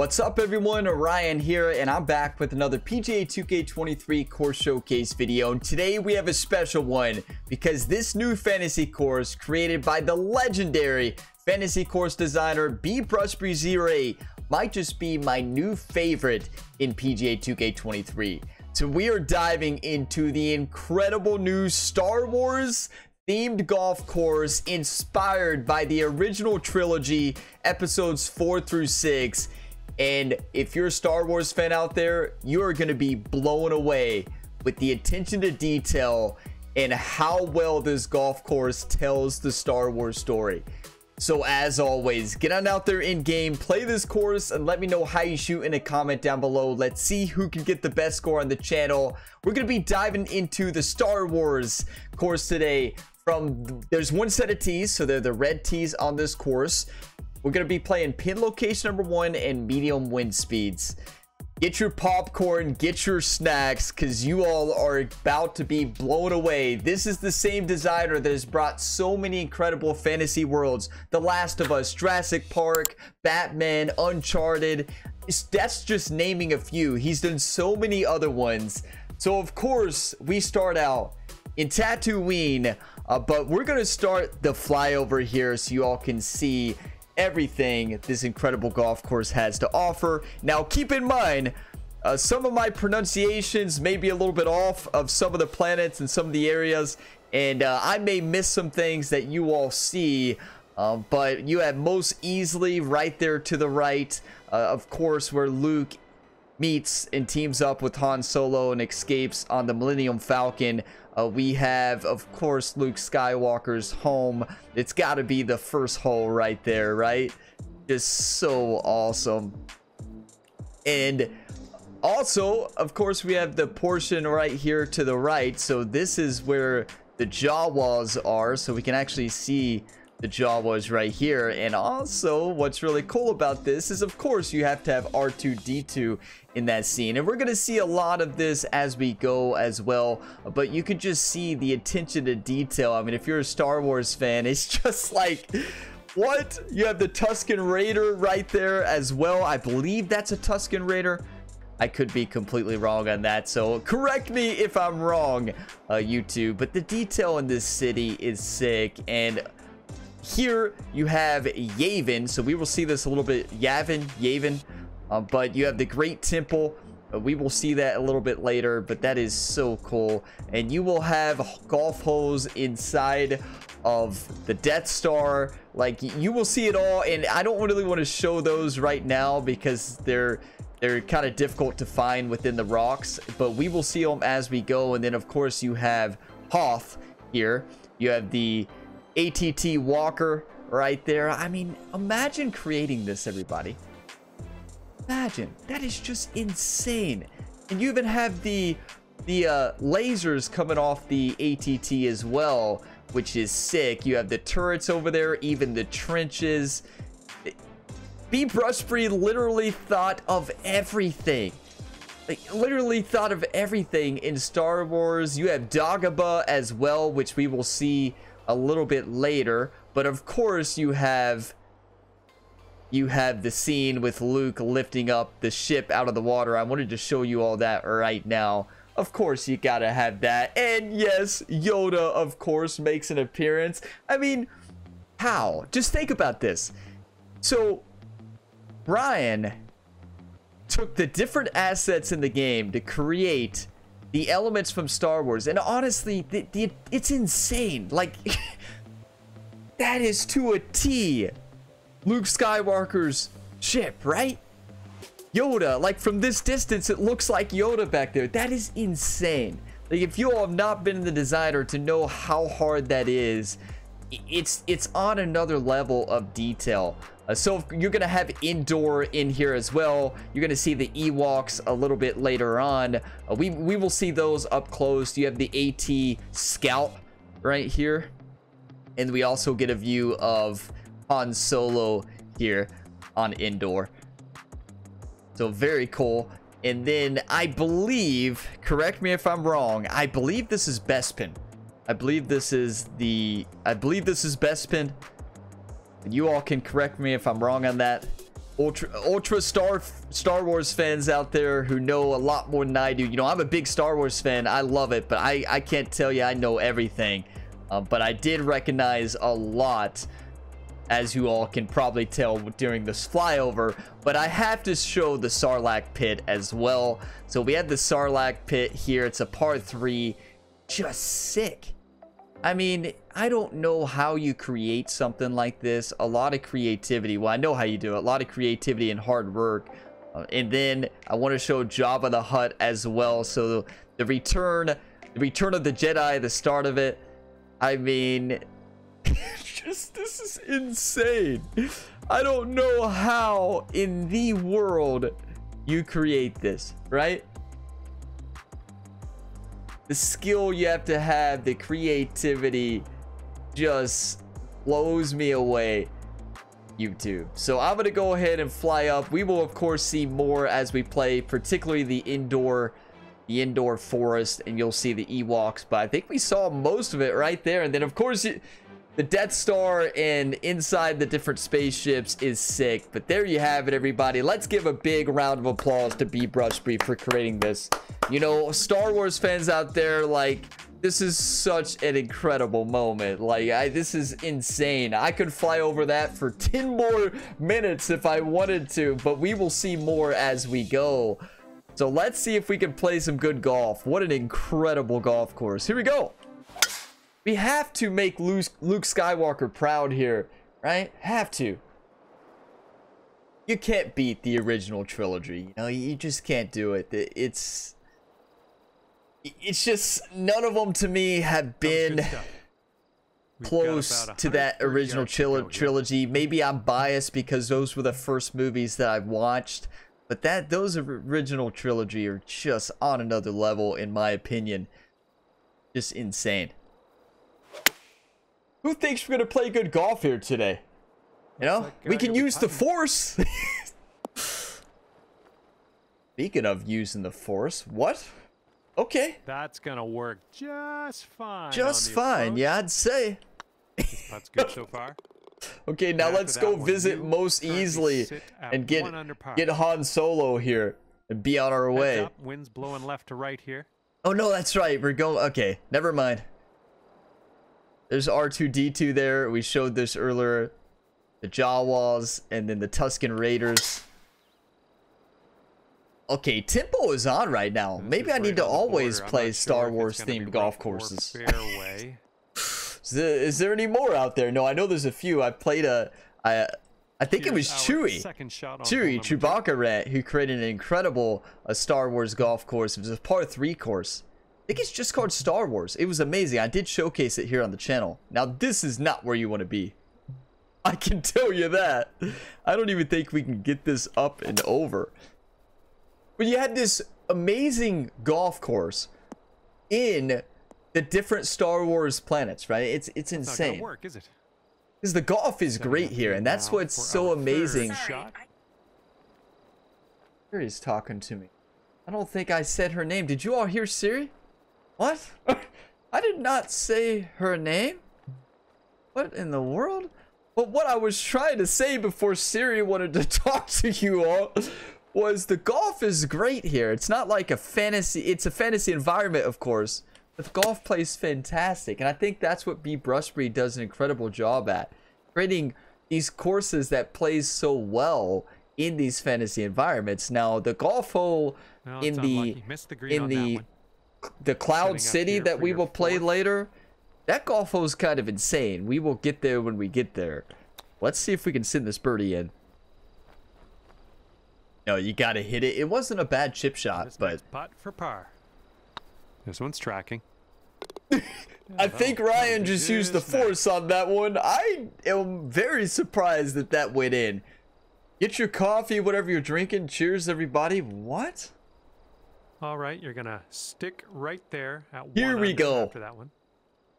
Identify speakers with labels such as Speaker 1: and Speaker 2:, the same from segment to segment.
Speaker 1: What's up everyone, Ryan here and I'm back with another PGA 2K23 course showcase video and today we have a special one because this new fantasy course created by the legendary fantasy course designer B Busbri 08 might just be my new favorite in PGA 2K23. So we are diving into the incredible new Star Wars themed golf course inspired by the original trilogy episodes 4 through 6 and if you're a Star Wars fan out there, you are going to be blown away with the attention to detail and how well this golf course tells the Star Wars story. So as always, get on out there in game, play this course, and let me know how you shoot in a comment down below. Let's see who can get the best score on the channel. We're going to be diving into the Star Wars course today. From There's one set of tees, so they're the red tees on this course. We're going to be playing pin location number one and medium wind speeds. Get your popcorn, get your snacks, because you all are about to be blown away. This is the same designer that has brought so many incredible fantasy worlds. The Last of Us, Jurassic Park, Batman, Uncharted. That's just naming a few. He's done so many other ones. So of course, we start out in Tatooine, uh, but we're going to start the flyover here so you all can see everything this incredible golf course has to offer. Now, keep in mind, uh, some of my pronunciations may be a little bit off of some of the planets and some of the areas, and uh, I may miss some things that you all see. Um, but you have Mos Eisley right there to the right, uh, of course, where Luke meets and teams up with Han Solo and escapes on the Millennium Falcon. Uh, we have, of course, Luke Skywalker's home. It's got to be the first hole right there, right? Just so awesome. And also, of course, we have the portion right here to the right. So this is where the Jawas are. So we can actually see the Jawas right here. And also, what's really cool about this is, of course, you have to have R2-D2 in that scene. And we're going to see a lot of this as we go as well. But you can just see the attention to detail. I mean, if you're a Star Wars fan, it's just like... What? You have the Tusken Raider right there as well. I believe that's a Tusken Raider. I could be completely wrong on that, so correct me if I'm wrong, uh, YouTube. But the detail in this city is sick, and here you have Yavin, so we will see this a little bit. Yavin, Yavin, uh, but you have the Great Temple. Uh, we will see that a little bit later, but that is so cool. And you will have golf holes inside of the Death Star. Like, you will see it all, and I don't really want to show those right now because they're they're kind of difficult to find within the rocks, but we will see them as we go. And then, of course, you have Hoth here. You have the AT-AT Walker right there. I mean, imagine creating this, everybody. Imagine. That is just insane. And you even have the the uh, lasers coming off the AT-AT as well, which is sick. You have the turrets over there, even the trenches. B. Busbri literally thought of everything. Like, literally thought of everything in Star Wars. You have Dagobah as well, which we will see a little bit later. But of course you have you have the scene with Luke lifting up the ship out of the water. I wanted to show you all that right now. Of course, you gotta have that. And yes, Yoda, of course, makes an appearance. I mean, how? Just think about this. So, Ryan took the different assets in the game to create the elements from Star Wars. And honestly, the, the, it's insane. Like, that is to a T Luke Skywalker's ship, right? Yoda, like from this distance, it looks like Yoda back there. That is insane. Like, if you all have not been the designer to know how hard that is, it's it's on another level of detail. Uh, so you're going to have Endor in here as well. You're going to see the Ewoks a little bit later on. Uh, we, we will see those up close. You have the AT Scout right here. And we also get a view of Han Solo here on Endor. So very cool. And then I believe, correct me if I'm wrong, I believe this is Bespin. I believe this is the, I believe this is Bespin. You all can correct me if I'm wrong on that. ultra ultra star Star Wars fans out there who know a lot more than I do. You know, I'm a big Star Wars fan. I love it, but I I can't tell you I know everything. Uh, but I did recognize a lot as you all can probably tell during this flyover. But I have to show the Sarlacc pit as well. So we have the Sarlacc pit here. It's a part three. Just sick. I mean, I don't know how you create something like this. A lot of creativity. Well, I know how you do it. A lot of creativity and hard work. Uh, and then I want to show Jabba the Hutt as well. So the return, the return of the Jedi, the start of it. I mean, just this is insane. I don't know how in the world you create this, right? The skill you have to have, the creativity just blows me away. YouTube. So I'm going to go ahead and fly up. We will, of course, see more as we play, particularly the Endor the Endor forest, and you'll see the Ewoks. But I think we saw most of it right there. And then, of course, the Death Star and inside the different spaceships is sick. But there you have it, everybody. Let's give a big round of applause to B Busbri for creating this. You know, Star Wars fans out there, like, this is such an incredible moment. Like, I, this is insane. I could fly over that for 10 more minutes if I wanted to, but we will see more as we go. So let's see if we can play some good golf. What an incredible golf course. Here we go. We have to make Luke, Luke Skywalker proud here, right? Have to. You can't beat the original trilogy. You know, you just can't do it. It's it's just none of them to me have been close to that original tril trilogy. Maybe I'm biased because those were the first movies that I've watched, but that those original trilogy are just on another level in my opinion. Just insane. Who thinks we're gonna play good golf here today? You know, like, we can use the force. Speaking of using the force, what? Okay.
Speaker 2: That's gonna work just fine.
Speaker 1: Just fine, approach. yeah, I'd say.
Speaker 2: That's good so far.
Speaker 1: Okay, now let's go visit Mos Eisley and get get Han Solo here and be on our way. Up,
Speaker 2: wind's blowing left to right here.
Speaker 1: Oh no, that's right. We're going. Okay, never mind. There's R2D2 there. We showed this earlier. The Jawas and then the Tusken Raiders. Okay, tempo is on right now. This Maybe I need to always play Star sure Wars themed golf courses. is, there, is there any more out there? No, I know there's a few. I played a I I think Here's it was Chewy. Chewy, Chewbacca Rat, who created an incredible a Star Wars golf course. It was a par 3 course think it's just called Star Wars. It was amazing. I did showcase it here on the channel. Now, this is not where you want to be. I can tell you that. I don't even think we can get this up and over. But you had this amazing golf course in the different Star Wars planets, right? It's it's insane. It's work, is it? Because the golf is great here, and that's what's so amazing. Siri's talking to me. I don't think I said her name. Did you all hear Siri? What? I did not say her name. What in the world? But what I was trying to say before Siri wanted to talk to you all was the golf is great here. It's not like a fantasy. It's a fantasy environment, of course. But the golf plays fantastic. And I think that's what B Busbri does an incredible job at. Creating these courses that plays so well in these fantasy environments. Now, the golf hole well, in the, the in the the Cloud City that we will play fourth. later, that golf hole is kind of insane. We will get there when we get there. Let's see if we can send this birdie in. No, you got to hit it. It wasn't a bad chip shot, this but
Speaker 2: putt for par. This one's tracking.
Speaker 1: I think Ryan just used the force on that one. I am very surprised that that went in. Get your coffee, whatever you're drinking. Cheers, everybody. What?
Speaker 2: All right, you're gonna stick right there at
Speaker 1: Here we go.
Speaker 2: After that one.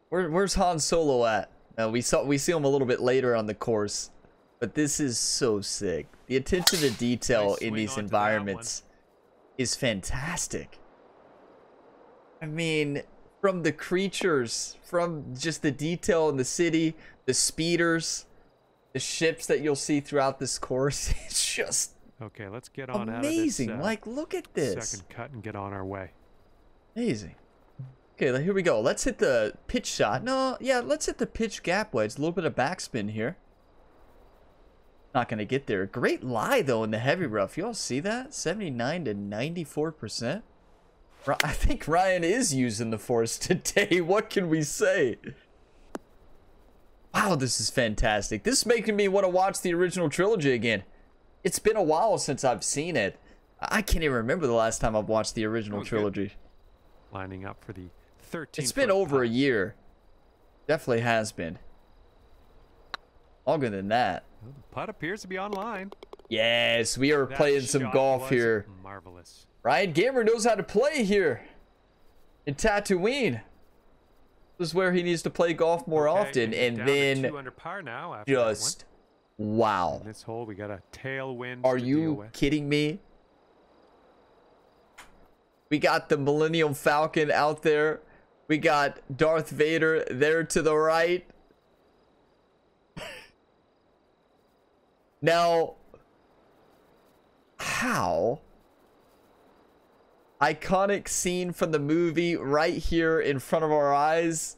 Speaker 1: Where, where's Han Solo at? Uh, we saw we see him a little bit later on the course, but this is so sick. The attention to detail in these environments is fantastic. I mean, from the creatures, from just the detail in the city, the speeders, the ships that you'll see throughout this course. It's just
Speaker 2: Okay, let's get on
Speaker 1: amazing.
Speaker 2: out of this. uh,
Speaker 1: like, look at this.
Speaker 2: second cut and get on our way.
Speaker 1: Amazing. Okay, here we go. Let's hit the pitch shot. No, yeah, let's hit the pitch gap wedge. A little bit of backspin here. Not going to get there. Great lie, though, in the heavy rough. You all see that? 79 to 94%. I think Ryan is using the force today. What can we say? Wow, this is fantastic. This is making me want to watch the original trilogy again. It's been a while since I've seen it. I can't even remember the last time I've watched the original
Speaker 2: Oh, good.
Speaker 1: trilogy.
Speaker 2: Lining up for the 13.
Speaker 1: It's been over a year. Definitely has been. Longer than that.
Speaker 2: Well, the putt appears to be online.
Speaker 1: Yes, we are
Speaker 2: That
Speaker 1: playing some golf here.
Speaker 2: Marvelous.
Speaker 1: Ryan Gamer knows how to play here in Tatooine. This is where he needs to play golf more
Speaker 2: Okay,
Speaker 1: often,
Speaker 2: he's
Speaker 1: and then
Speaker 2: under par now after that one.
Speaker 1: just wow.
Speaker 2: In this hole, we got a tailwind.
Speaker 1: Are you kidding me? We got the Millennium Falcon out there. We got Darth Vader there to the right. now, how? Iconic scene from the movie right here in front of our eyes.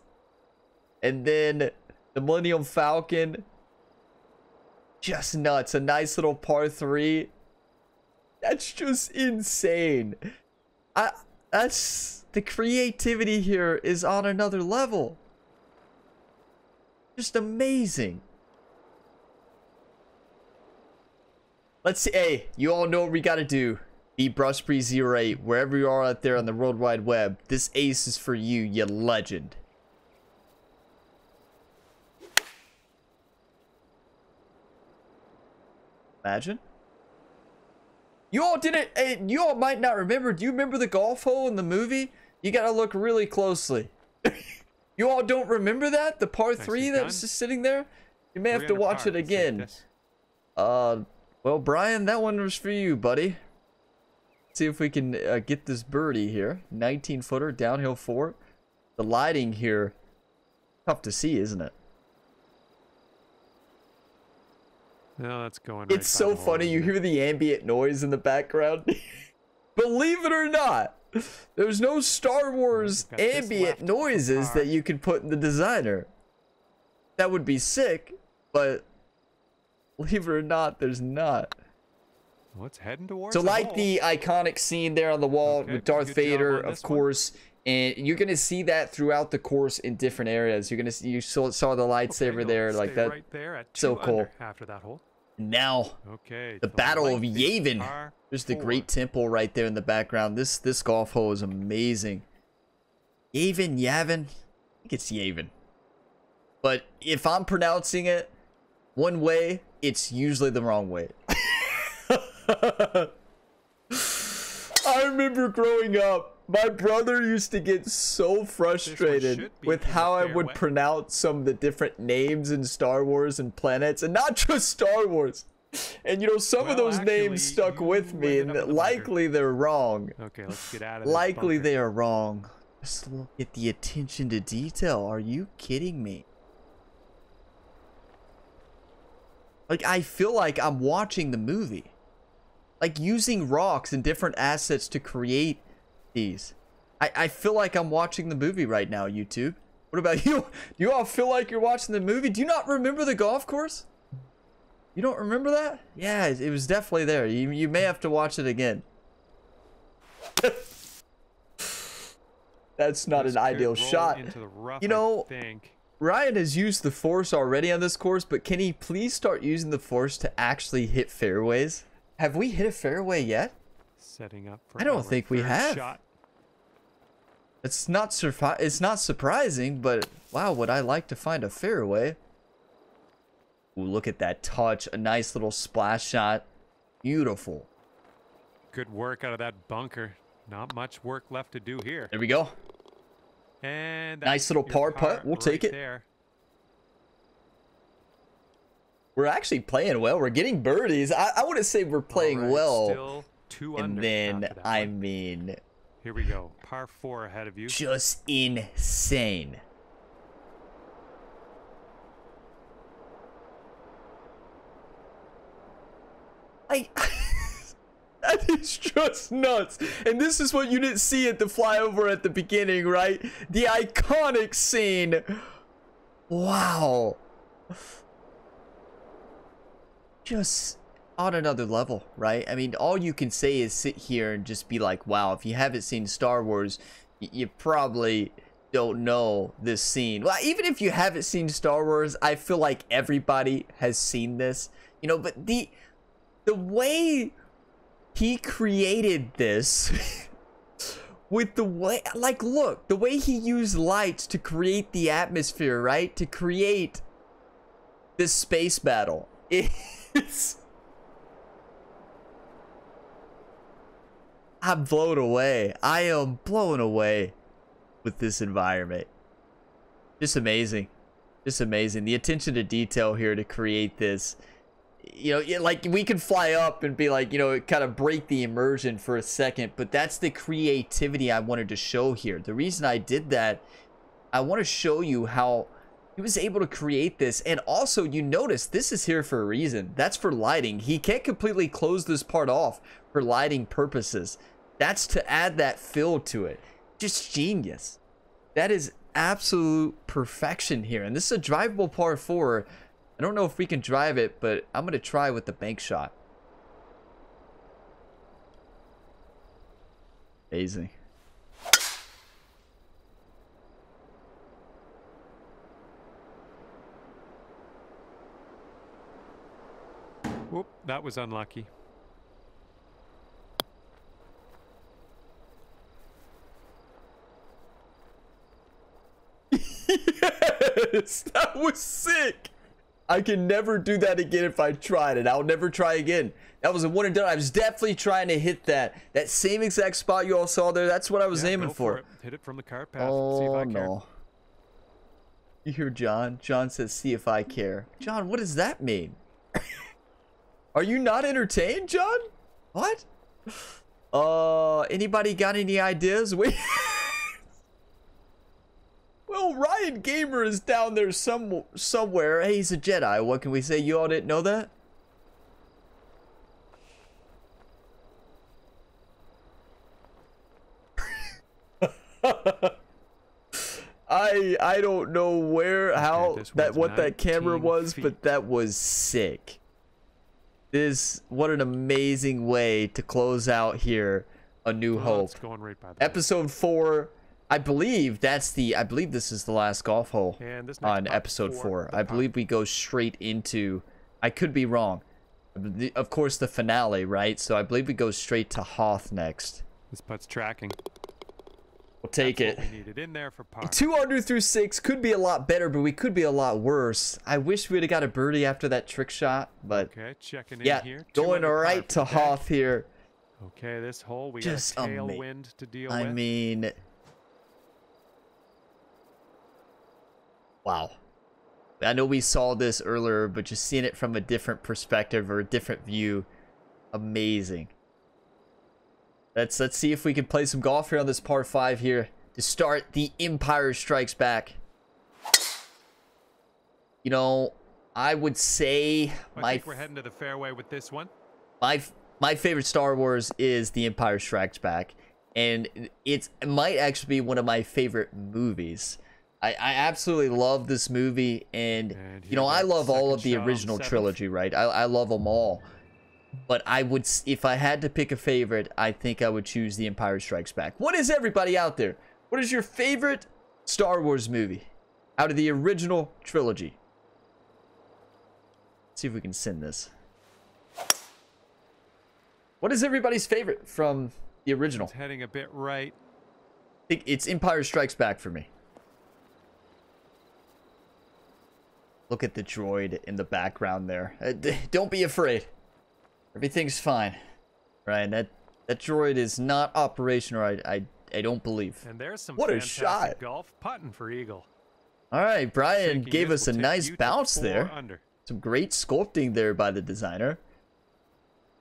Speaker 1: And then the Millennium Falcon just nuts. A nice little par three. That's just insane. I that's the creativity here is on another level. Just amazing. Let's see. Hey, you all know what we gotta do. Be Brushbreeze08, wherever you are out there on the World Wide Web. This ace is for you, you legend. Imagine. You all didn't. Hey, you all might not remember. Do you remember the golf hole in the movie? You gotta look really closely. you all don't remember that? The par
Speaker 2: Nicely
Speaker 1: three that was just sitting there? You may have to watch it
Speaker 2: Let's see if
Speaker 1: again. Uh, well, Brian, that one was for you, buddy. See if we can uh, get this birdie here. 19 footer, downhill four. The lighting here, tough to see, isn't it?
Speaker 2: No, that's going. right
Speaker 1: It's so funny. You hear the ambient noise in the background. Believe it or not, there's no Star Wars ambient noises that you can put in the designer. That would be sick, but believe it or not, there's not.
Speaker 2: Well, heading towards.
Speaker 1: So,
Speaker 2: the
Speaker 1: like
Speaker 2: hole.
Speaker 1: the iconic scene there on the wall
Speaker 2: Okay,
Speaker 1: with Darth Vader, of
Speaker 2: course, one.
Speaker 1: And you're gonna see that throughout the course in different areas. You're gonna see you saw, saw the
Speaker 2: Okay,
Speaker 1: lightsaber
Speaker 2: you'll
Speaker 1: there, like that.
Speaker 2: Right there at
Speaker 1: so cool.
Speaker 2: After that hole.
Speaker 1: Now
Speaker 2: Okay.
Speaker 1: the Battle of Yavin. There's the. Great Temple right there in the background. This this golf hole is amazing. Yavin, Yavin, I think it's Yavin. But if I'm pronouncing it one way, it's usually the wrong way. I remember growing up, my brother used to get so frustrated with how I would
Speaker 2: fairway.
Speaker 1: pronounce some of the different names in Star Wars and planets, and not just Star Wars. And you know, some of those
Speaker 2: actually,
Speaker 1: names stuck with me, and
Speaker 2: up in the
Speaker 1: likely they're wrong.
Speaker 2: Okay, let's get out of this
Speaker 1: Likely
Speaker 2: bunker.
Speaker 1: they are wrong. Just look at the attention to detail. Are you kidding me? Like, I feel like I'm watching the movie. Like, using rocks and different assets to create these. I, I feel like I'm watching the movie right now, YouTube. What about you? Do you all feel like you're watching the movie? Do you not remember the golf course? You don't remember that? Yeah, it was definitely there. You, you may have to watch it again. That's not an ideal shot.
Speaker 2: into the rough,
Speaker 1: You
Speaker 2: I
Speaker 1: know,
Speaker 2: think.
Speaker 1: Ryan has used the force already on this course, but can he please start using the force to actually hit fairways? Have we hit a fairway yet?
Speaker 2: Setting up for
Speaker 1: I don't think we have.
Speaker 2: Shot.
Speaker 1: It's not surfi- it's not surprising, but wow, would I like to find a fairway? Ooh, look at that touch. A nice little splash shot. Beautiful.
Speaker 2: Good work out of that bunker. Not much work left to do here.
Speaker 1: There we go.
Speaker 2: And
Speaker 1: Nice little par putt. We'll take it.
Speaker 2: There.
Speaker 1: We're actually playing well. We're getting birdies. I, I wouldn't say we're playing
Speaker 2: right,
Speaker 1: well.
Speaker 2: Two
Speaker 1: And
Speaker 2: under
Speaker 1: then, I
Speaker 2: one.
Speaker 1: mean,
Speaker 2: Here we go. Par four ahead of you.
Speaker 1: just insane. Like, that is just nuts. And this is what you didn't see at the flyover at the beginning, right? The iconic scene. Wow. Just on another level, right? I mean, all you can say is sit here and just be like, wow, if you haven't seen Star Wars, you probably don't know this scene. Well, even if you haven't seen Star Wars, I feel like everybody has seen this, you know, but the the way he created this with the way like look, the way he used lights to create the atmosphere, right? To create this space battle. It's I'm blown away. I am blown away with this environment. Just amazing. Just amazing. The attention to detail here to create this. You know, like we could fly up and be like, you know, kind of break the immersion for a second, but that's the creativity I wanted to show here. The reason I did that, I want to show you how he was able to create this. And also, you notice this is here for a reason. That's for lighting. He can't completely close this part off for lighting purposes. That's to add that fill to it. Just genius. That is absolute perfection here. And this is a drivable par 4. I don't know if we can drive it, but I'm going to try with the bank shot. Amazing.
Speaker 2: Whoop, that was unlucky.
Speaker 1: that was sick. I can never do that again if I tried it. I'll never try again. That was a one and done. I was definitely trying to hit that. That same exact spot you all saw there. That's what I was
Speaker 2: Yeah,
Speaker 1: aiming
Speaker 2: go
Speaker 1: for.
Speaker 2: it. Hit it from the car path. see if
Speaker 1: Oh
Speaker 2: I care.
Speaker 1: no. You hear John? John says, see if I care. John, what does that mean? Are you not entertained, John? What? Uh, anybody got any ideas? Wait. Well, Ryan Gamer is down there some somewhere. Hey, he's a Jedi. What can we say? You all didn't know that? I I don't know where how that what that camera was,
Speaker 2: feet.
Speaker 1: but that was sick. This what an amazing way to close out here a new
Speaker 2: Oh,
Speaker 1: hope.
Speaker 2: right
Speaker 1: Episode 4, I believe that's the I believe this is the last golf hole
Speaker 2: And this
Speaker 1: on episode
Speaker 2: for
Speaker 1: 4. I believe we go straight into I could be wrong. Of course the finale, right? So I believe we go straight to Hoth next.
Speaker 2: This putt's tracking.
Speaker 1: We'll take
Speaker 2: That's
Speaker 1: it.
Speaker 2: we needed in there for par.
Speaker 1: Two under through six could be a lot better, but we could be a lot worse. I wish we'd have got a birdie after that trick shot, but
Speaker 2: Okay, checking in
Speaker 1: yeah,
Speaker 2: here. Two
Speaker 1: going right to. Hoth here.
Speaker 2: Okay, this hole we
Speaker 1: Just
Speaker 2: got a tailwind to deal
Speaker 1: I
Speaker 2: with.
Speaker 1: mean, wow. I know we saw this earlier, but just seeing it from a different perspective or a different view, amazing. Let's let's see if we can play some golf here on this par five here to start the Empire Strikes Back. You know, I would say
Speaker 2: I
Speaker 1: my
Speaker 2: think we're heading to the fairway with this one.
Speaker 1: my my favorite Star Wars is The Empire Strikes Back, and it's it might actually be one of my favorite movies. I, I absolutely love this movie, and,
Speaker 2: And
Speaker 1: you know I love all of the original trilogy, right? I I love them all, but I would if I had to pick a favorite, I think I would choose The Empire Strikes Back. What is everybody out there? What is your favorite Star Wars movie out of the original trilogy? Let's see if we can send this. What is everybody's favorite from the original?
Speaker 2: It's heading a bit right.
Speaker 1: I think it's Empire Strikes Back for me. Look at the droid in the background there. Uh, don't be afraid. Everything's fine. Right, that that droid is not operational. I I, I don't believe.
Speaker 2: And there's some
Speaker 1: What a shot.
Speaker 2: golf putting for Eagle.
Speaker 1: All right, Brian
Speaker 2: Thinking
Speaker 1: gave us a nice bounce there.
Speaker 2: Under.
Speaker 1: Some great sculpting there by the designer.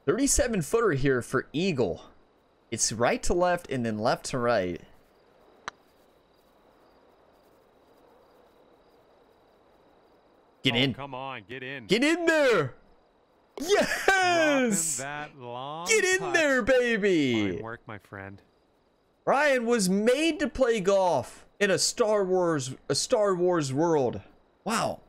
Speaker 1: 37 footer here for Eagle. It's right to left and then left to right. Get
Speaker 2: Oh,
Speaker 1: in.
Speaker 2: Come on, get in.
Speaker 1: Get in there. Yes!
Speaker 2: That long
Speaker 1: Get in
Speaker 2: putt.
Speaker 1: there, baby!
Speaker 2: Fine work, my friend.
Speaker 1: Ryan was made to play golf in a Star Wars a Star Wars world. Wow.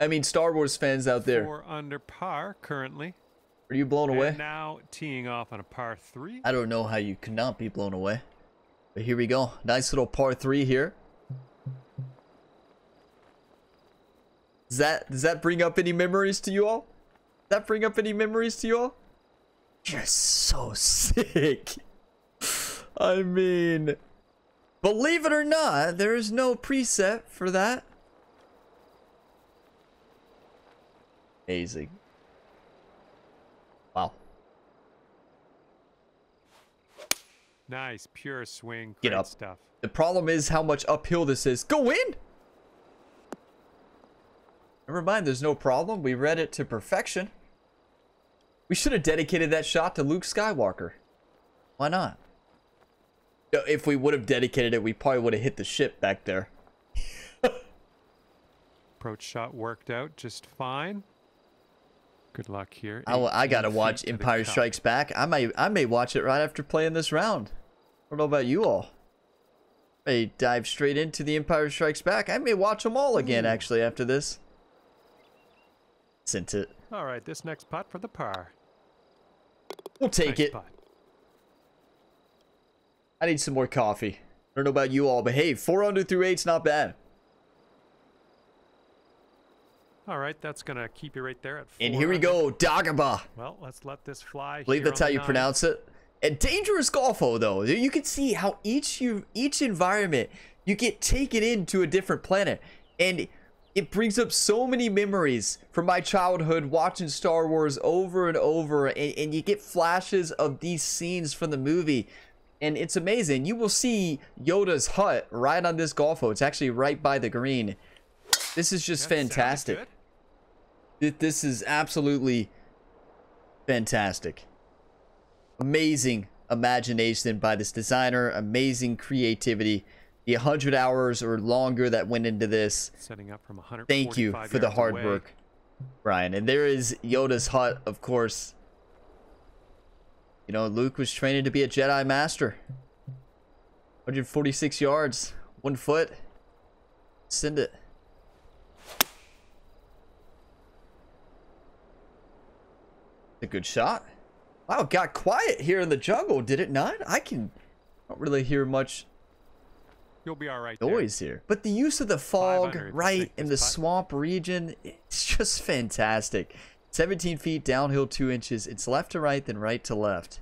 Speaker 1: I mean, Star Wars fans out there,
Speaker 2: Four under par currently.
Speaker 1: are you blown away?
Speaker 2: Now teeing off on a par three.
Speaker 1: I don't know how you could not be blown away. But here we go. Nice little par three here. Does that does that bring up any memories to you all? Does that bring up any memories to you all? You're so sick. I mean, believe it or not, there is no preset for that. Amazing. Wow.
Speaker 2: Nice, pure swing.
Speaker 1: Get up.
Speaker 2: stuff.
Speaker 1: The problem is how much uphill this is. Go in! Never mind, there's no problem. We read it to perfection. We should have dedicated that shot to Luke Skywalker. Why not? If we would have dedicated it, we probably would have hit the ship back there.
Speaker 2: Approach shot worked out just fine. Good luck here.
Speaker 1: I, I gotta watch Empire. Strikes Back. I may I may watch it right after playing this round. I don't know about you all. May dive straight into the Empire Strikes Back. I may watch them all again actually after this. Sent it.
Speaker 2: All right, this next pot for the par.
Speaker 1: We'll take
Speaker 2: Nice
Speaker 1: it.
Speaker 2: putt.
Speaker 1: I need some more coffee. I don't know about you all, but hey, four under through eight's not bad.
Speaker 2: All right, that's gonna keep you right there at.
Speaker 1: And here we go, Dagobah.
Speaker 2: Well, let's let this fly.
Speaker 1: I believe that's how you
Speaker 2: nine.
Speaker 1: pronounce it. And dangerous golfo though. You can see how each you each environment you get taken into a different planet, and it brings up so many memories from my childhood watching Star Wars over and over, and, and you get flashes of these scenes from the movie. And it's amazing. You will see Yoda's hut right on this golf hole. It's actually right by the green. This is just
Speaker 2: That
Speaker 1: fantastic. This is absolutely fantastic. Amazing imagination by this designer, amazing creativity. The 100 hours or longer that went into this.
Speaker 2: Setting up from 100.
Speaker 1: Thank you for the hard work, Brian. And there is Yoda's hut, of course. You know, Luke was training to be a Jedi Master. 146 yards, one foot. Send it. A good shot. Wow, it got quiet here in the jungle, did it not? I can don't really hear much
Speaker 2: You'll be all right. there.
Speaker 1: noise here. But the use of the fog
Speaker 2: under if you
Speaker 1: right in the swamp region, it's just fantastic. 17 feet downhill, two inches. It's left to right, then right to left.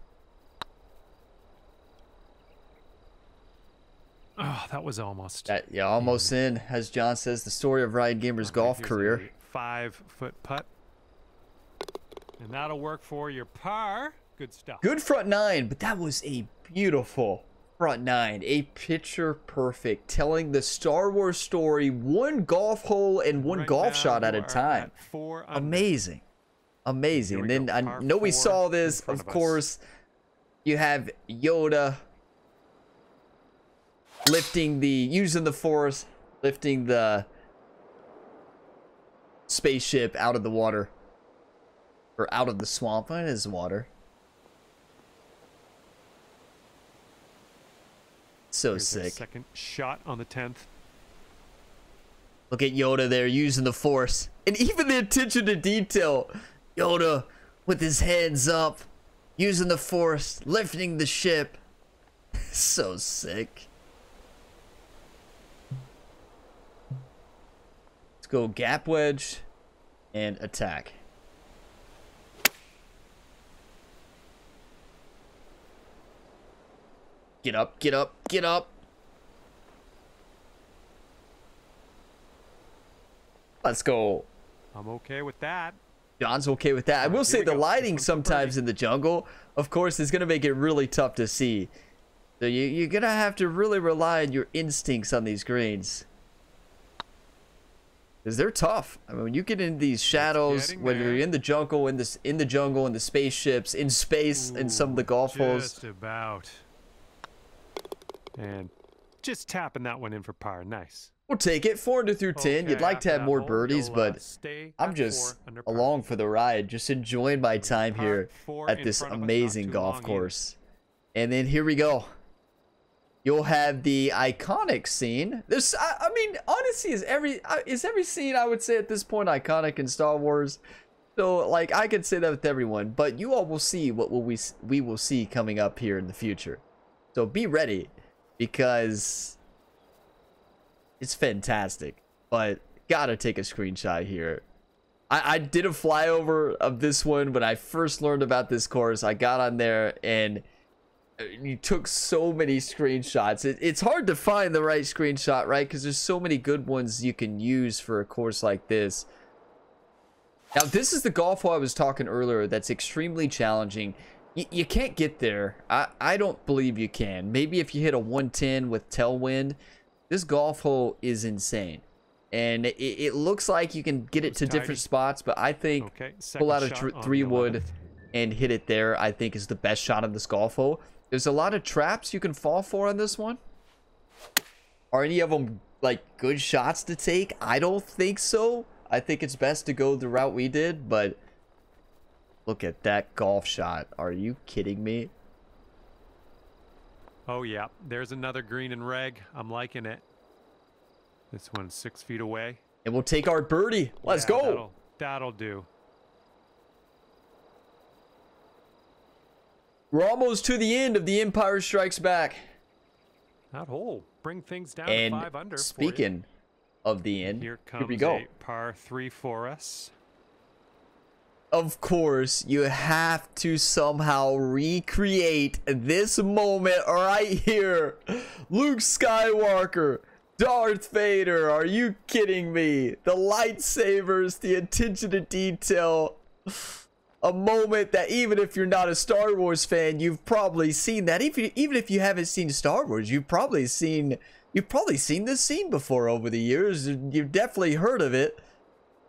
Speaker 2: Oh, that was almost.
Speaker 1: That, yeah, almost in, as John says, the story of Ryan Gamer's golf career.
Speaker 2: Five foot putt. And that'll work for your par. Good stuff.
Speaker 1: Good front nine, but that was a beautiful front nine. A picture perfect, telling the Star Wars story one golf hole and one
Speaker 2: Right
Speaker 1: golf shot at a time.
Speaker 2: at
Speaker 1: amazing. Amazing. And then
Speaker 2: go,
Speaker 1: i
Speaker 2: par
Speaker 1: know we saw this of
Speaker 2: of
Speaker 1: course. You have yoda lifting the using the force lifting the spaceship out of the water or out of the swamp it is water so
Speaker 2: Here's
Speaker 1: sick
Speaker 2: Second shot on the tenth.
Speaker 1: Look at Yoda there using the Force. And even the attention to detail. Yoda with his hands up, using the Force, lifting the ship. so sick. Let's go gap wedge and attack. Get up, get up, get up. Let's go.
Speaker 2: I'm okay with that.
Speaker 1: John's okay with that. I will say the
Speaker 2: go.
Speaker 1: Lighting sometimes in the jungle, of course, is going to make it really tough to see. So you, you're going to have to really rely on your instincts on these greens. Because they're tough. I mean, when you get in these shadows, when you're in the jungle, in this, in the jungle, in the spaceships, in space, in some of the
Speaker 2: Ooh,
Speaker 1: golf holes.
Speaker 2: Just about. And just tapping that one in for par. Nice.
Speaker 1: We'll take it. 400 through 10.
Speaker 2: Okay,
Speaker 1: You'd like to have more
Speaker 2: hole,
Speaker 1: birdies, but
Speaker 2: uh,
Speaker 1: I'm just
Speaker 2: four under
Speaker 1: along for the ride, just enjoying my time here at this
Speaker 2: front of us, not
Speaker 1: amazing golf
Speaker 2: long either.
Speaker 1: course. And then here we go. You'll have the iconic scene. This, I, I mean, honestly, is every uh, is every scene I would say at this point iconic in Star Wars. So, like, I could say that with everyone, but you all will see what will we we will see coming up here in the future. So be ready, because it's fantastic. But gotta take a screenshot here. I, I did a flyover of this one when I first learned about this course. I got on there and uh, you took so many screenshots. It, it's hard to find the right screenshot, right? Because there's so many good ones you can use for a course like this. Now, this is the golf hole I was talking earlier that's extremely challenging. Y- you can't get there. I, I don't believe you can. Maybe if you hit a 110 with tailwind, this golf hole is insane. And it, it looks like you can get it to
Speaker 2: Looks
Speaker 1: different spots, but I think
Speaker 2: Okay,
Speaker 1: pull out a tr- three wood and hit it there, I think is the best shot of this golf hole. There's a lot of traps you can fall for on this one. Are any of them like good shots to take? I don't think so. I think it's best to go the route we did, but look at that golf shot. Are you kidding me?
Speaker 2: Oh yeah, there's another green and reg. I'm liking it. This one's six feet away.
Speaker 1: And we'll take our birdie. Let's
Speaker 2: Yeah,
Speaker 1: go.
Speaker 2: That'll, that'll do.
Speaker 1: We're almost to the end of the Empire Strikes Back.
Speaker 2: That hole. Bring things down
Speaker 1: And
Speaker 2: to five under.
Speaker 1: speaking of the end,
Speaker 2: here
Speaker 1: here we go.
Speaker 2: a par three for us.
Speaker 1: Of course, you have to somehow recreate this moment right here. Luke Skywalker, Darth Vader, are you kidding me? The lightsabers, the attention to detail. A moment that even if you're not a Star Wars fan, you've probably seen that. Even even if you haven't seen Star Wars, you've probably seen you've probably seen this scene before over the years. You've definitely heard of it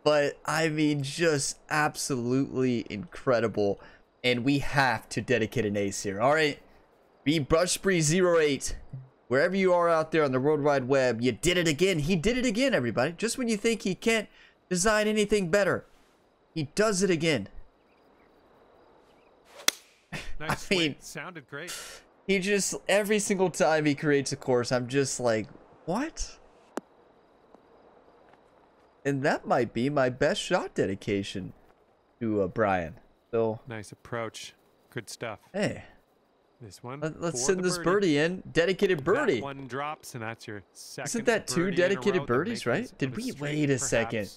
Speaker 1: but I mean, just absolutely incredible. And we have to dedicate an ace here. All right, be Brush Spree 08. Wherever you are out there on the World Wide Web, you did it again. He did it again, everybody. Just when you think he can't design anything better, he does it again.
Speaker 2: Nice
Speaker 1: I mean-
Speaker 2: sounded great.
Speaker 1: He just, every single time he creates a course, I'm just like, what? And that might be my best shot dedication to uh, Brian. So,
Speaker 2: Nice approach. Good stuff.
Speaker 1: hey,
Speaker 2: This one.
Speaker 1: let, us send this birdie in. Dedicated birdie.
Speaker 2: That one drops, and that's your second.
Speaker 1: Isn't that two
Speaker 2: birdie
Speaker 1: dedicated birdies, right? Did we wait a second?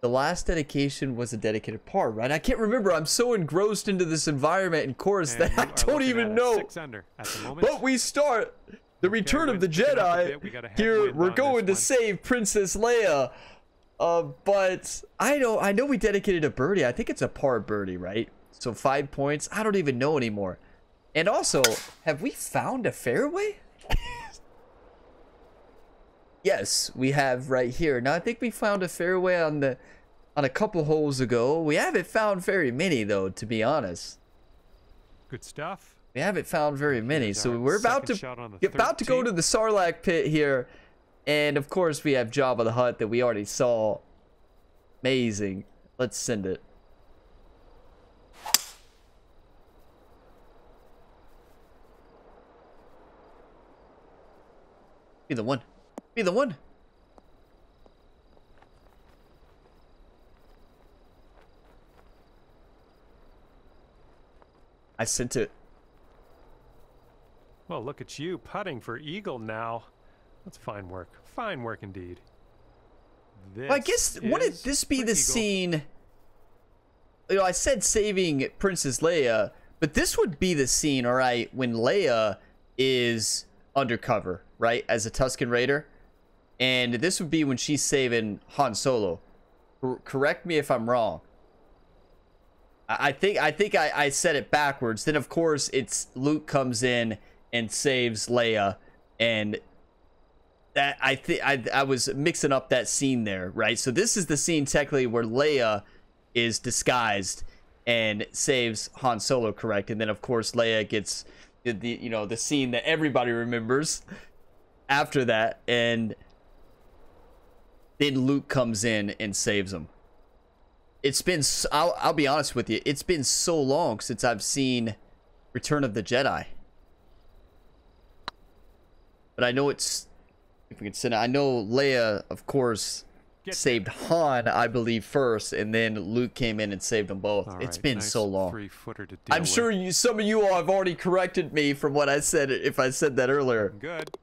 Speaker 1: The last dedication was a dedicated par, right? I can't remember. I'm so engrossed into this environment and course
Speaker 2: And
Speaker 1: that I don't even know.
Speaker 2: Six under at the moment.
Speaker 1: But we start the Return of the
Speaker 2: wind's picking up a
Speaker 1: Jedi.
Speaker 2: We
Speaker 1: here we're going to
Speaker 2: one.
Speaker 1: save Princess Leia. Uh, but I know I know we dedicated a birdie. I think it's a par birdie, right? So five points. I don't even know anymore. And also, have we found a fairway? yes, we have right here. Now I think we found a fairway on the on a couple holes ago. We haven't found very many though, to be honest.
Speaker 2: Good stuff.
Speaker 1: We haven't found very many, so we're about to
Speaker 2: second shot on the
Speaker 1: get about to go to the Sarlacc pit here, and of course we have Jabba the Hutt that we already saw. Amazing. Let's send it. Be the one. Be the one. I sent it.
Speaker 2: Well, look at you putting for eagle now. That's fine work. Fine work indeed. This
Speaker 1: Well, I guess wouldn't this be the
Speaker 2: eagle.
Speaker 1: scene? You know, I said saving Princess Leia, but this would be the scene, all right, when Leia is undercover, right, as a Tusken Raider, and this would be when she's saving Han Solo. Cor- correct me if I'm wrong. I I think I think I, I said it backwards. Then of course it's Luke comes in and saves Leia, and that I think I I was mixing up that scene there, right? So this is the scene technically where Leia is disguised and saves Han Solo, correct? And then of course Leia gets the, the you know the scene that everybody remembers after that, and then Luke comes in and saves him. It's been, I'll, I'll be honest with you, it's been so long since I've seen Return of the Jedi. But I know it's, if we can send it, I know Leia, of course,
Speaker 2: Get
Speaker 1: saved Han, I believe, first, and then Luke came in and saved them both.
Speaker 2: All
Speaker 1: It's
Speaker 2: right,
Speaker 1: been
Speaker 2: nice
Speaker 1: so long.
Speaker 2: Three-footer to deal
Speaker 1: I'm
Speaker 2: with.
Speaker 1: sure you, some of you all have already corrected me from what I said, if I said that earlier.
Speaker 2: Good.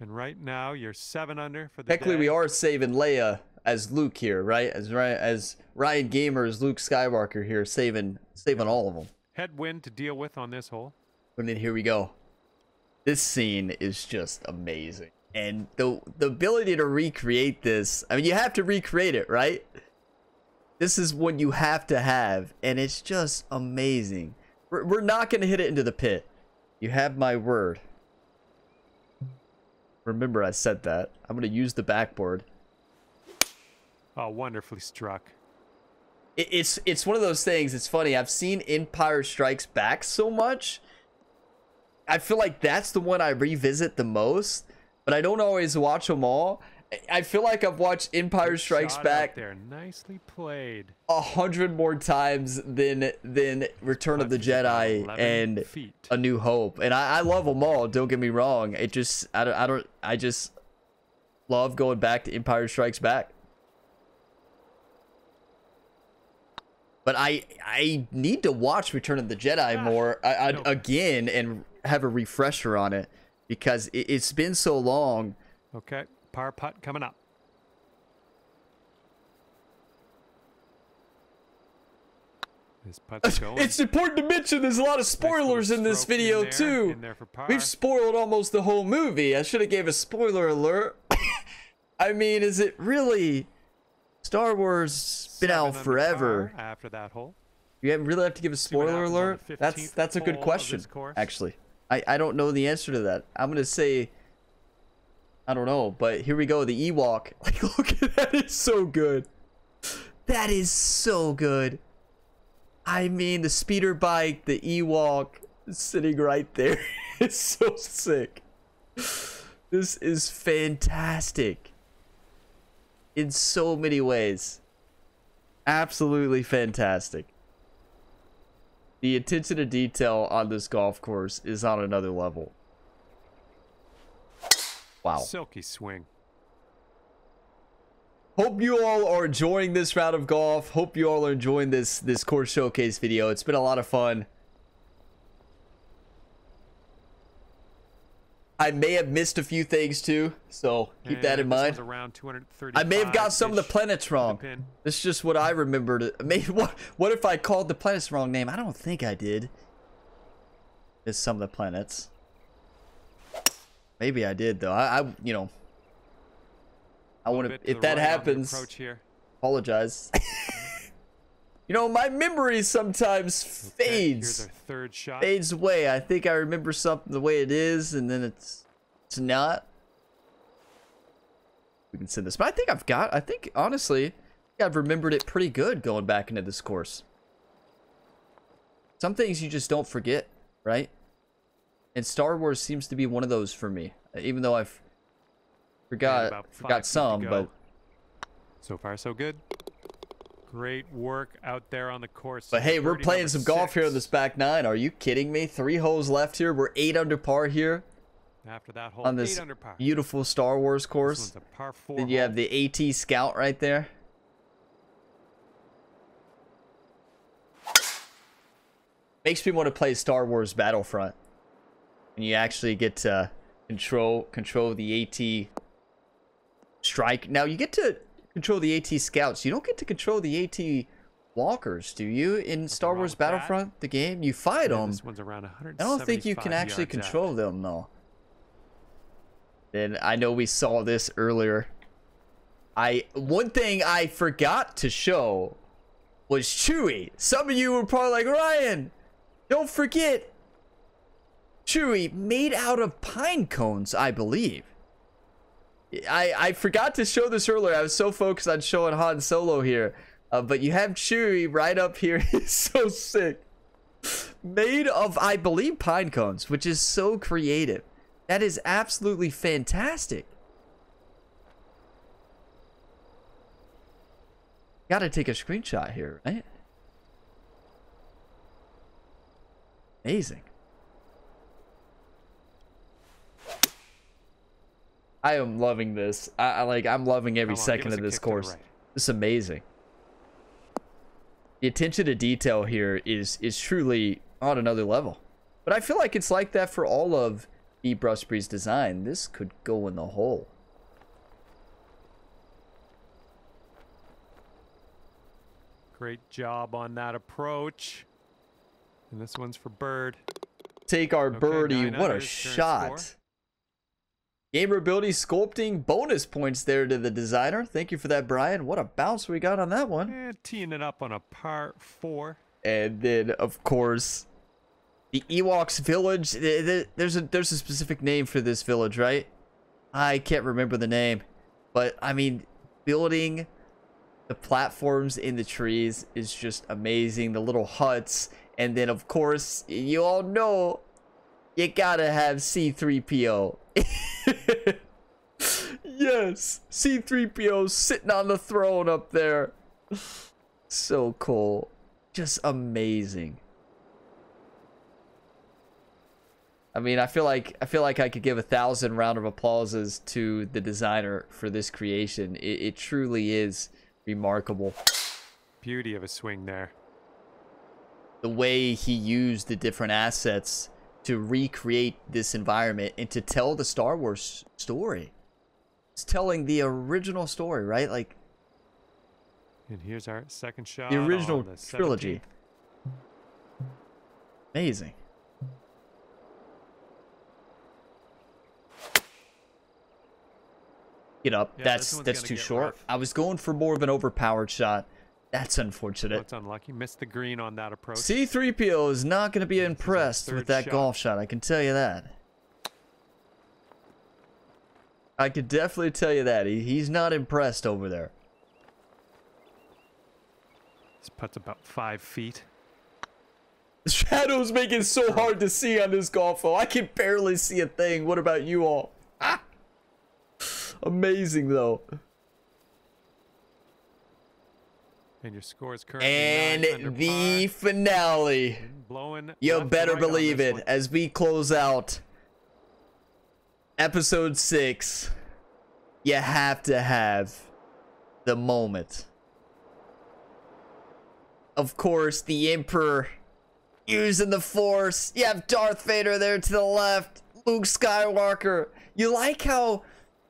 Speaker 2: And right now, you're seven under for the
Speaker 1: Technically,
Speaker 2: day.
Speaker 1: we are saving Leia as Luke here, right? As Ryan, as Ryan Gamer as Luke Skywalker here, saving saving all of them.
Speaker 2: Headwind to deal with on this hole.
Speaker 1: And then here we go. This scene is just amazing, and the the ability to recreate this. I mean, you have to recreate it, right? This is what you have to have, and it's just amazing. We're, we're not gonna hit it into the pit. You have my word. Remember, I said that. I'm gonna use the backboard.
Speaker 2: Oh, wonderfully struck.
Speaker 1: it- it's it's one of those things. It's funny. I've seen Empire Strikes Back so much. I feel like that's the one I revisit the most, but I don't always watch them all. I- feel like I've watched Empire Strikes Back
Speaker 2: there. Nicely played.
Speaker 1: a hundred more times than than Return of the
Speaker 2: Putt is about
Speaker 1: Jedi and
Speaker 2: feet.
Speaker 1: A New Hope, and I, I love them all. Don't get me wrong. It just I don't I don't I just love going back to Empire Strikes Back. But I I need to watch Return of the Jedi
Speaker 2: Ah,
Speaker 1: more I, I, again and have a refresher on it because it, it's been so long.
Speaker 2: Okay, par putt coming up. This putt's going.
Speaker 1: It's important to mention there's a lot of spoilers in this
Speaker 2: in
Speaker 1: video
Speaker 2: there,
Speaker 1: too.
Speaker 2: In there par.
Speaker 1: We've spoiled almost the whole movie. I should have gave a spoiler alert. I mean, is it really Star Wars been
Speaker 2: Seven
Speaker 1: out forever?
Speaker 2: After that hole.
Speaker 1: You really have to give a spoiler
Speaker 2: happens on the
Speaker 1: alert? That's that's a good question. Actually, I I don't know the answer to that. I'm gonna say I don't know, but here we go. The Ewok. Like, look at that! It's so good. That is so good. I mean, the speeder bike, the Ewok sitting right there. it's so sick. This is fantastic. In so many ways. Absolutely fantastic. The attention to detail on this golf course is on another level. Wow.
Speaker 2: Silky swing.
Speaker 1: Hope you all are enjoying this round of golf. Hope you all are enjoying this this course showcase video. It's been a lot of fun. I may have missed a few things too, so keep that in mind.
Speaker 2: around 235
Speaker 1: I may have got some of the planets
Speaker 2: the
Speaker 1: wrong. This is just what I remembered. Maybe what what if I called the planets the wrong name? I don't think I did. Is some of the planets. Maybe I did though. I, I you know. I want to if that
Speaker 2: right
Speaker 1: happens, apologize. you know, my memory sometimes fades
Speaker 2: third shot.
Speaker 1: fades away. I think I remember something the way it is, and then it's it's not. We can send this, but I think I've got. I think honestly, I think I've remembered it pretty good going back into this course. Some things you just don't forget, right? And Star Wars seems to be one of those for me. Even though I've forgot forgot some, but
Speaker 2: So far, so good. Great work out there on the course.
Speaker 1: But hey, we're playing some golf here on this back nine. Are you kidding me? Three holes left here. We're eight under par here
Speaker 2: After that hole,
Speaker 1: on this
Speaker 2: eight under par.
Speaker 1: beautiful Star Wars course.
Speaker 2: one's a par four.
Speaker 1: Then you have the AT Scout right there. Makes me want to play Star Wars Battlefront. And you actually get to control control the AT strike. Now you get to control the AT Scouts. You don't get to control the AT Walkers, do you? In Star Wars
Speaker 2: with that.
Speaker 1: Battlefront, the game, you fight
Speaker 2: Yeah,
Speaker 1: them.
Speaker 2: This one's around 100.
Speaker 1: I don't think you can actually control them though. And I know we saw this earlier. I one thing I forgot to show was Chewie. Some of you were probably like, Ryan, don't forget Chewie made out of pine cones, I believe. I I forgot to show this earlier. I was so focused on showing Han Solo here. Uh, but you have Chewie right up here. He's so sick made of i believe pine cones which is so creative that is absolutely fantastic Gotta take a screenshot here, right? Amazing. I am loving this. I, I like. I'm loving every
Speaker 2: on,
Speaker 1: second of this
Speaker 2: kick to the
Speaker 1: course.
Speaker 2: right.
Speaker 1: It's amazing. The attention to detail here is is truly on another level. But I feel like it's like that for all of E. Brusby's design. This could go in the hole.
Speaker 2: Great job on that approach. And this one's for Bird.
Speaker 1: Take our
Speaker 2: Okay,
Speaker 1: birdie. What a
Speaker 2: under is current
Speaker 1: shot.
Speaker 2: score.
Speaker 1: Gamer ability sculpting bonus points there to the designer. Thank you for that, Brian. What a bounce we got on that one.
Speaker 2: And teeing it up on a par four.
Speaker 1: And then, of course, the Ewoks village. th- th- There's a there's a specific name for this village, right? I can't remember the name, but I mean, building the platforms in the trees is just amazing. The little huts, and then of course, you all know you gotta have C3PO. yes, C3PO sitting on the throne up there. So cool. Just amazing. I mean, I feel like I feel like I could give a thousand round of applauses to the designer for this creation. It, it truly is remarkable.
Speaker 2: Beauty of a swing there.
Speaker 1: The way he used the different assets to recreate this environment and to tell the Star Wars story. It's telling the original story, right? Like
Speaker 2: And here's our second shot.
Speaker 1: the original
Speaker 2: the
Speaker 1: trilogy.
Speaker 2: 17th.
Speaker 1: Amazing. Get up.
Speaker 2: Yeah,
Speaker 1: that's that's too short.
Speaker 2: rough.
Speaker 1: I was going for more of an overpowered shot. That's unfortunate.
Speaker 2: That's unlucky. Missed the green on that approach.
Speaker 1: C3PO is not going to be
Speaker 2: This is our
Speaker 1: impressed with that
Speaker 2: shot.
Speaker 1: golf shot. I can tell you that. I could definitely tell you that. He, he's not impressed over there.
Speaker 2: This putt's about five feet.
Speaker 1: The shadows make it so hard to see on this golf hole. I can barely see a thing. What about you all? Ah! Amazing though.
Speaker 2: And your score is currently
Speaker 1: And the
Speaker 2: par.
Speaker 1: finale.
Speaker 2: blowing.
Speaker 1: You better
Speaker 2: right
Speaker 1: believe it
Speaker 2: one.
Speaker 1: as we close out episode six. You have to have the moment. Of course, the Emperor using the Force. You have Darth Vader there to the left. Luke Skywalker. You like how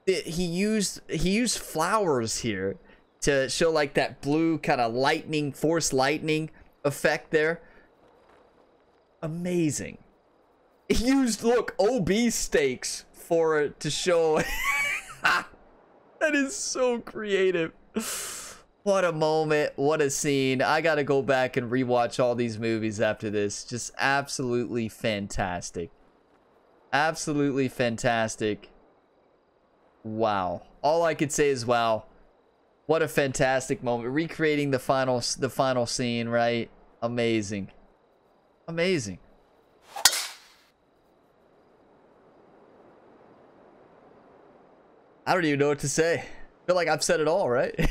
Speaker 1: he used he used flowers here to show like that blue kind of lightning, Force lightning effect there amazing. Used look OB stakes for it to show. that is so creative. What a moment! What a scene! I gotta go back and rewatch all these movies after this. Just absolutely fantastic. Absolutely fantastic. Wow! All I could say is wow. What a fantastic moment! Recreating the final, the final scene, right? Amazing. Amazing. I don't even know what to say. I feel like I've said it all, right?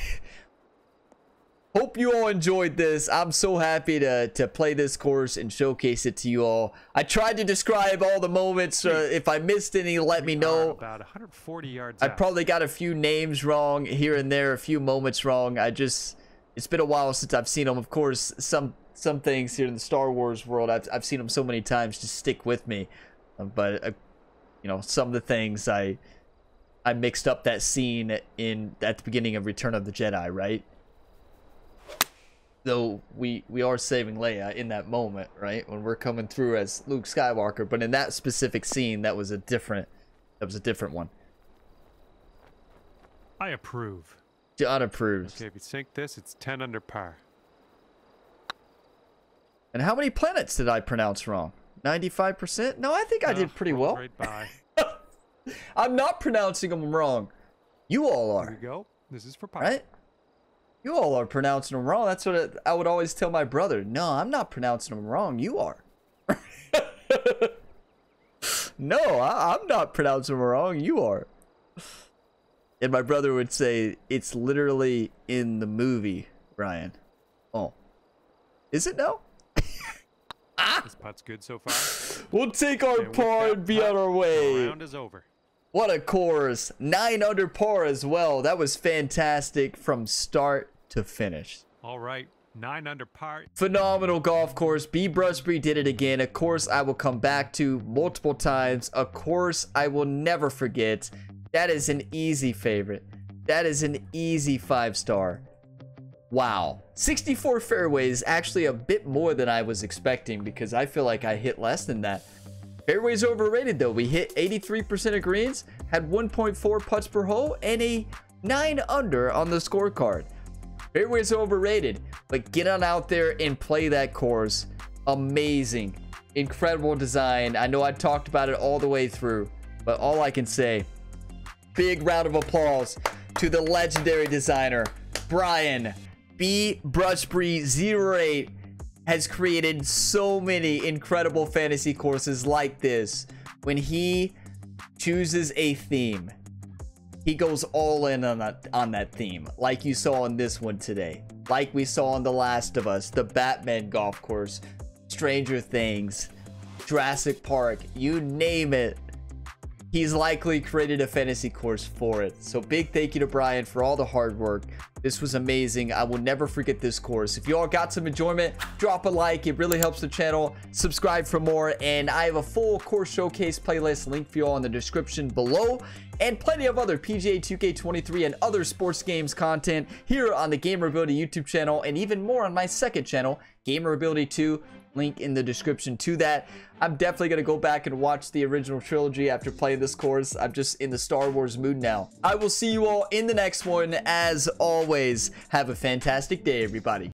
Speaker 1: Hope you all enjoyed this. I'm so happy to to play this course and showcase it to you all. I tried to describe all the moments. Uh, if I missed any, let me know.
Speaker 2: About 140 yards.
Speaker 1: I probably got a few names wrong here and there, a few moments wrong. I just it's been a while since I've seen them. Of course, some some things here in the Star Wars world, I've I've seen them so many times, just stick with me. Uh, But uh, you know, some of the things I I mixed up that scene in at the beginning of Return of the Jedi, right? Though we we are saving Leia in that moment, right? When we're coming through as Luke Skywalker, but in that specific scene, that was a different that was a different one.
Speaker 2: I approve.
Speaker 1: Unapproved.
Speaker 2: Okay, if you sink this, it's 10 under par.
Speaker 1: And how many planets did I pronounce wrong? 95%? No, I think I
Speaker 2: Oh,
Speaker 1: did pretty well.
Speaker 2: Right by.
Speaker 1: I'm not pronouncing them wrong. You all
Speaker 2: Here we
Speaker 1: are,
Speaker 2: go. This is for par.
Speaker 1: right? You all are pronouncing them wrong. That's what I would always tell my brother. No, I'm not pronouncing them wrong. You are. no, I, I'm not pronouncing them wrong. You are. And my brother would say, it's literally in the movie, Ryan. Oh. Is it no?
Speaker 2: This putt's good so far.
Speaker 1: We'll take our par and be on our way.
Speaker 2: the round is over.
Speaker 1: What a course. Nine under par as well. That was fantastic from start to finish.
Speaker 2: All right, nine under par.
Speaker 1: Phenomenal golf course. B. Busbri did it again. A course I will come back to multiple times. A course I will never forget. That is an easy favorite. That is an easy five star. Wow. 64 fairways, actually a bit more than I was expecting because I feel like I hit less than that. Fairways overrated though. We hit 83% of greens, had 1.4 putts per hole, and a 9 under on the scorecard. Fairways overrated, but get on out there and play that course. Amazing. Incredible design. I know I talked about it all the way through, but all I can say, big round of applause to the legendary designer, Brian B. Busbri 08 has created so many incredible fantasy courses like this. When he chooses a theme, he goes all in on that on that theme, like you saw on this one today, like we saw on The Last of Us, the Batman golf course, Stranger Things, Jurassic Park, you name it. He's likely created a fantasy course for it. So big thank you to Brian for all the hard work. This was amazing. I will never forget this course. If you all got some enjoyment, drop a like. It really helps the channel. Subscribe for more. And I have a full course showcase playlist link for you all in the description below. And plenty of other PGA 2K23 and other sports games content here on the Gamer Ability YouTube channel. And even more on my second channel, Gamer Ability 2 link in the description to that. I'm definitely going to go back and watch the original trilogy after playing this course. I'm just in the Star Wars mood now. I will see you all in the next one. As always, have a fantastic day, everybody.